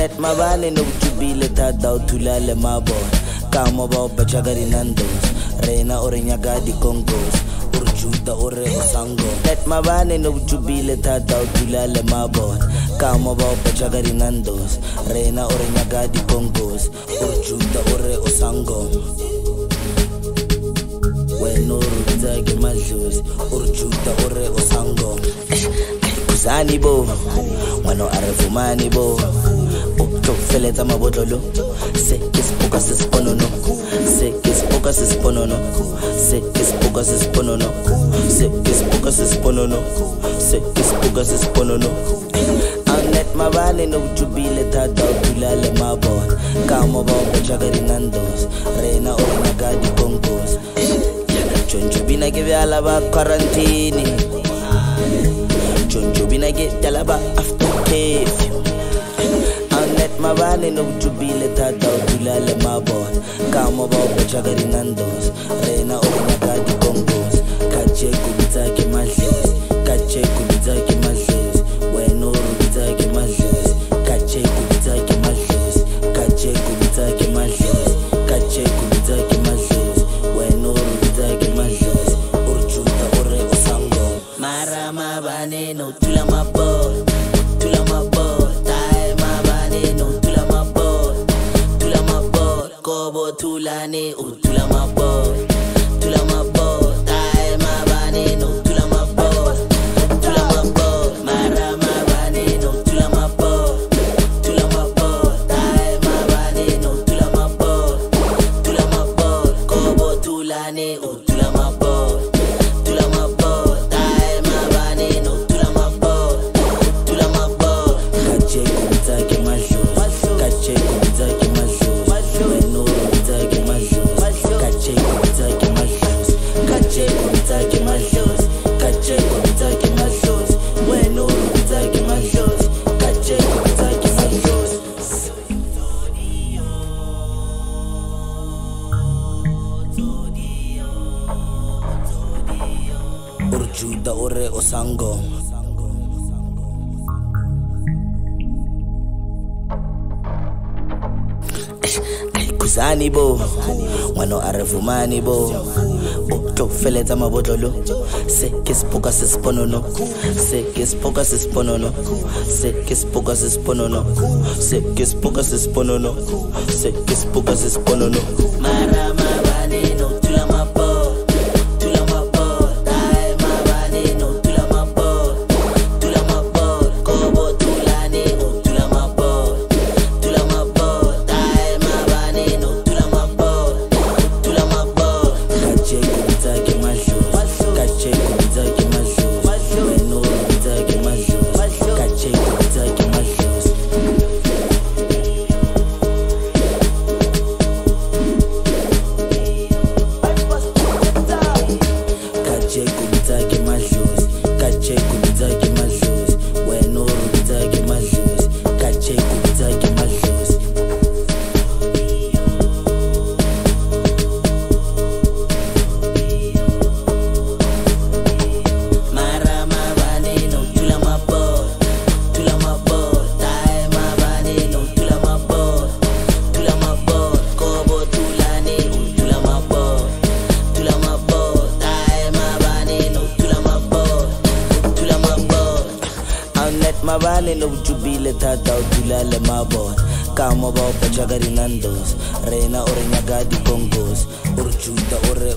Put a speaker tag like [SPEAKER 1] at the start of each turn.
[SPEAKER 1] Anet mabane no tubile thata o thula le mabona ka mo ba o betša ka dinandos rena o re nyaka dikonkos o re juta o re o sango. Net mabane no tubile thata o thula le mabona ka mo ba o betša ka dinandos rena o re nyaka dikonkos o re juta o re o sango. Wena o re bitsa ke madlozi. O re juta o re o sango. Kuzani bo. Ngwana a re bo tlo feletsa mabotlolo se ke sepoka se seponono se ke sepoka se seponono se ke sepoka se seponono se ke sepoka se seponono se ke sepoka se seponono anet mabane no jubile thata o dula le mabona ka mo ba o betša ka dinandos rena o rena ka dikonkos jonjobina ke bjala ba quarantine jonjobina ke bjala ba after curfew mabona ka mo ba o betša ka dinandos rena o rena ka dikonkos ka tšeko bitsa ke madlozi. Ka tšeko bitsa ke madlozi. Wena o re bitsa ke madlozi. Ka tšeko bitsa ke madlozi. Ka tšeko bitsa ke madlozi ka tšeko bitsa ke madlozi wena tulane o tula mabona tula mabona tae mabane no tula mabona tula mabona mara mabane no tula mabona tula mabona tae mabane no tula mabona tula mabona kobo tulane o tula o re juta o re o sango khuzani bo ngwana a re fumane bo. O tlo feletsa mabotlolo. Se ke sepoka se seponono se ke sepoka se seponono se ke sepoka se seponono se ke sepoka se seponono se ke sepoka se seponono mara mabane no tula mabo anet mabane no jubile thata o tula le mabona ka mo ba o betša ka dinandos rena o re nyaka dikonkos o re